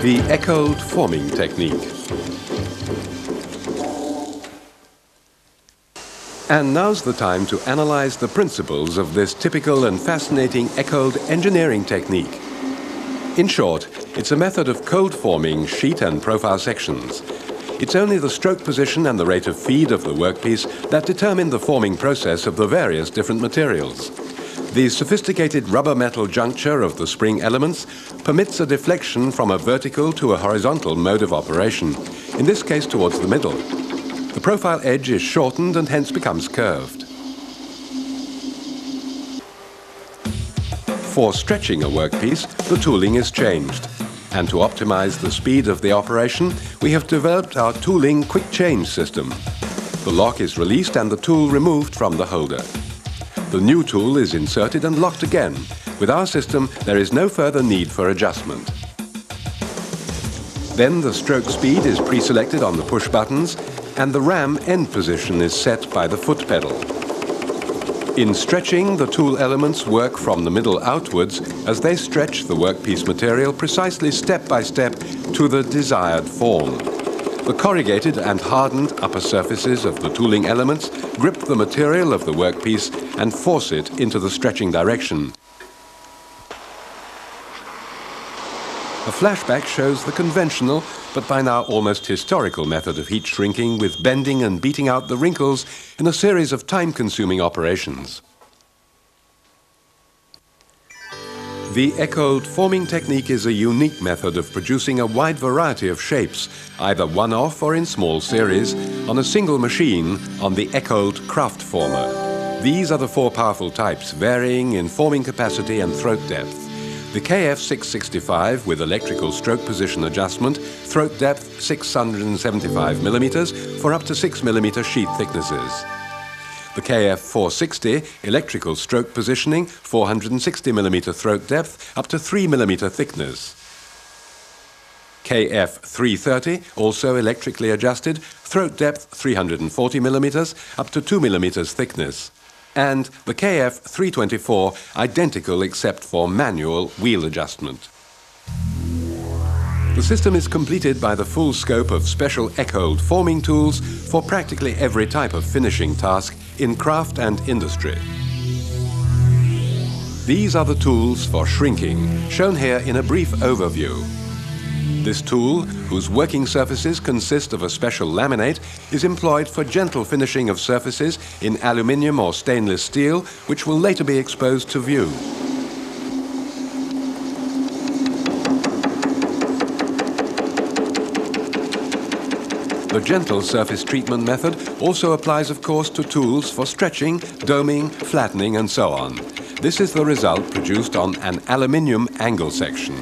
The Eckold forming technique. And now's the time to analyze the principles of this typical and fascinating Eckold engineering technique. In short, it's a method of cold forming sheet and profile sections. It's only the stroke position and the rate of feed of the workpiece that determine the forming process of the various different materials. The sophisticated rubber metal juncture of the spring elements permits a deflection from a vertical to a horizontal mode of operation, in this case towards the middle. The profile edge is shortened and hence becomes curved. For stretching a workpiece, the tooling is changed. And to optimize the speed of the operation, we have developed our tooling quick change system. The lock is released and the tool removed from the holder. The new tool is inserted and locked again. With our system, there is no further need for adjustment. Then the stroke speed is pre-selected on the push buttons and the ram end position is set by the foot pedal. In stretching, the tool elements work from the middle outwards as they stretch the workpiece material precisely step by step to the desired form. The corrugated and hardened upper surfaces of the tooling elements grip the material of the workpiece and force it into the stretching direction. A flashback shows the conventional, but by now almost historical method of heat shrinking with bending and beating out the wrinkles in a series of time-consuming operations. The Eckold forming technique is a unique method of producing a wide variety of shapes, either one-off or in small series, on a single machine on the Eckold Craft Former. These are the four powerful types, varying in forming capacity and throat depth. The KF665 with electrical stroke position adjustment, throat depth 675 millimeters for up to 6 millimeter sheet thicknesses. The KF460 electrical stroke positioning, 460 millimeter throat depth up to 3 millimeter thickness. KF330, also electrically adjusted, throat depth 340 millimeters up to 2 millimeters thickness and the KF324 identical except for manual wheel adjustment. The system is completed by the full scope of special Eckold forming tools for practically every type of finishing task in craft and industry. These are the tools for shrinking, shown here in a brief overview. This tool, whose working surfaces consist of a special laminate, is employed for gentle finishing of surfaces in aluminium or stainless steel, which will later be exposed to view. The gentle surface treatment method also applies, of course, to tools for stretching, doming, flattening, and so on. This is the result produced on an aluminium angle section.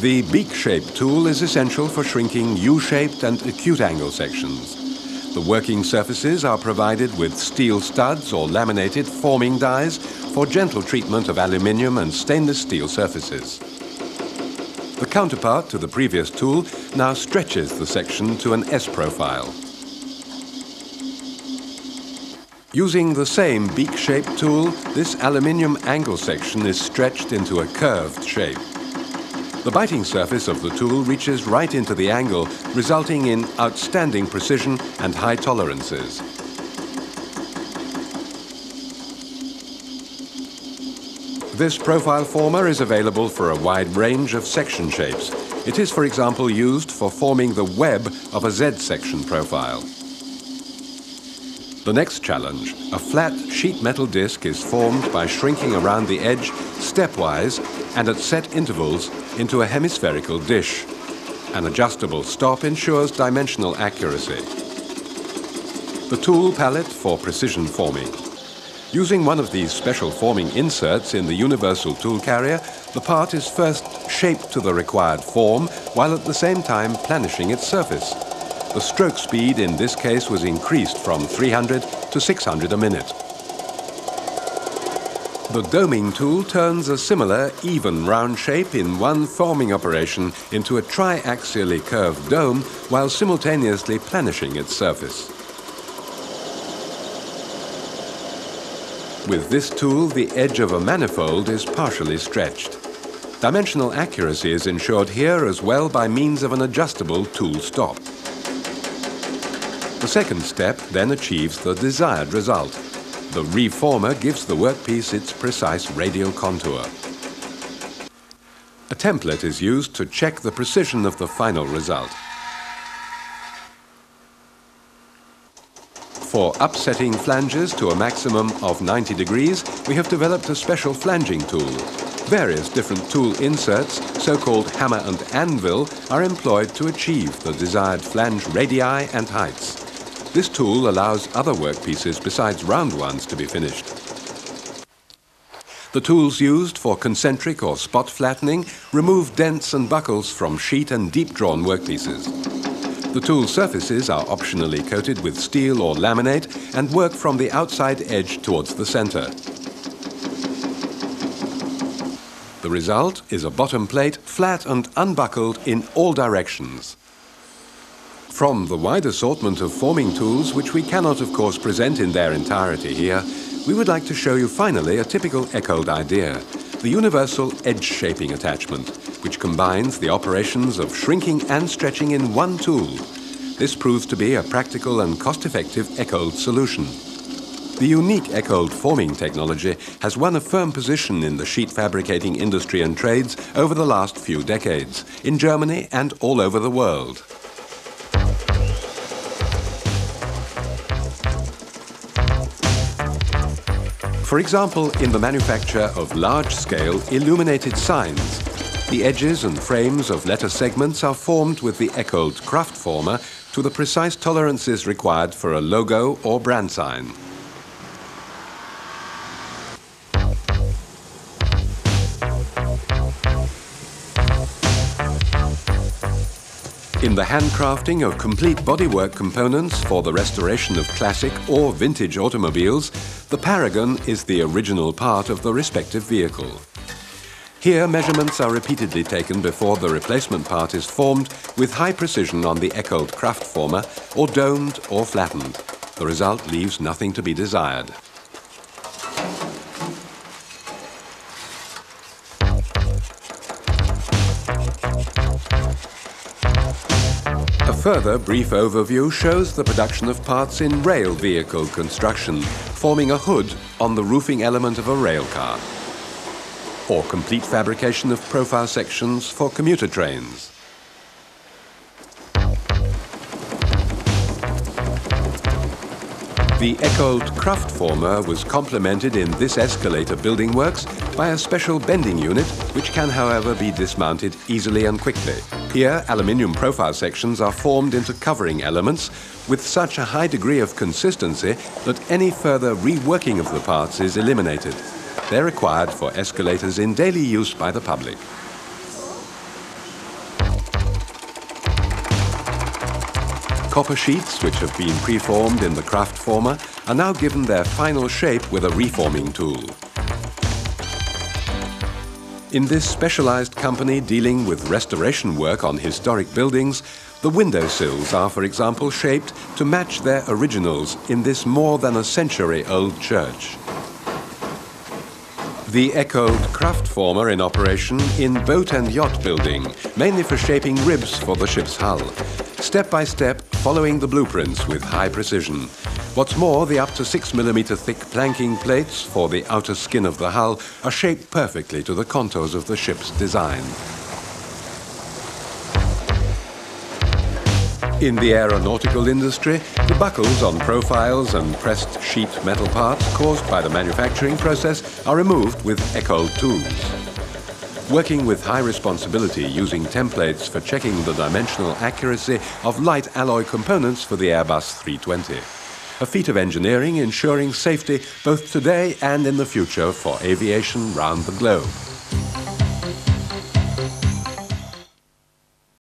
The beak-shaped tool is essential for shrinking U-shaped and acute angle sections. The working surfaces are provided with steel studs or laminated forming dies for gentle treatment of aluminium and stainless steel surfaces. The counterpart to the previous tool now stretches the section to an S-profile. Using the same beak-shaped tool, this aluminium angle section is stretched into a curved shape. The biting surface of the tool reaches right into the angle, resulting in outstanding precision and high tolerances. This profile former is available for a wide range of section shapes. It is, for example, used for forming the web of a Z-section profile. The next challenge, a flat sheet metal disc is formed by shrinking around the edge stepwise and at set intervals into a hemispherical dish. An adjustable stop ensures dimensional accuracy. The tool palette for precision forming. Using one of these special forming inserts in the universal tool carrier, the part is first shaped to the required form while at the same time planishing its surface. The stroke speed in this case was increased from 300 to 600 a minute. The doming tool turns a similar, even round shape in one forming operation into a triaxially curved dome while simultaneously planishing its surface. With this tool, the edge of a manifold is partially stretched. Dimensional accuracy is ensured here as well by means of an adjustable tool stop. The second step then achieves the desired result. The reformer gives the workpiece its precise radial contour. A template is used to check the precision of the final result. For upsetting flanges to a maximum of 90 degrees, we have developed a special flanging tool. Various different tool inserts, so-called hammer and anvil, are employed to achieve the desired flange radii and heights. This tool allows other workpieces besides round ones to be finished. The tools used for concentric or spot flattening remove dents and buckles from sheet and deep-drawn workpieces. The tool surfaces are optionally coated with steel or laminate and work from the outside edge towards the center. The result is a bottom plate flat and unbuckled in all directions. From the wide assortment of forming tools, which we cannot of course present in their entirety here, we would like to show you finally a typical Eckold idea, the universal edge shaping attachment, which combines the operations of shrinking and stretching in one tool. This proves to be a practical and cost-effective Eckold solution. The unique Eckold forming technology has won a firm position in the sheet fabricating industry and trades over the last few decades, in Germany and all over the world. For example, in the manufacture of large-scale illuminated signs, the edges and frames of letter segments are formed with the Eckold Kraftformer to the precise tolerances required for a logo or brand sign. In the handcrafting of complete bodywork components for the restoration of classic or vintage automobiles, the Paragon is the original part of the respective vehicle. Here, measurements are repeatedly taken before the replacement part is formed with high precision on the Eckold Kraftformer or domed or flattened. The result leaves nothing to be desired. A further brief overview shows the production of parts in rail vehicle construction, forming a hood on the roofing element of a rail car. Or complete fabrication of profile sections for commuter trains. The Eckold Kraftformer was complemented in this escalator building works by a special bending unit, which can however be dismounted easily and quickly. Here, aluminium profile sections are formed into covering elements with such a high degree of consistency that any further reworking of the parts is eliminated. They're required for escalators in daily use by the public. Copper sheets, which have been preformed in the Kraftformer, are now given their final shape with a reforming tool. In this specialized company dealing with restoration work on historic buildings, the window sills are, for example, shaped to match their originals in this more than a century-old church. The Eckold Kraftformer in operation in boat and yacht building, mainly for shaping ribs for the ship's hull step by step, following the blueprints with high precision. What's more, the up to 6mm thick planking plates for the outer skin of the hull are shaped perfectly to the contours of the ship's design. In the aeronautical industry, the buckles on profiles and pressed sheet metal parts caused by the manufacturing process are removed with Eckold tools. Working with high responsibility using templates for checking the dimensional accuracy of light alloy components for the Airbus 320. A feat of engineering ensuring safety both today and in the future for aviation round the globe.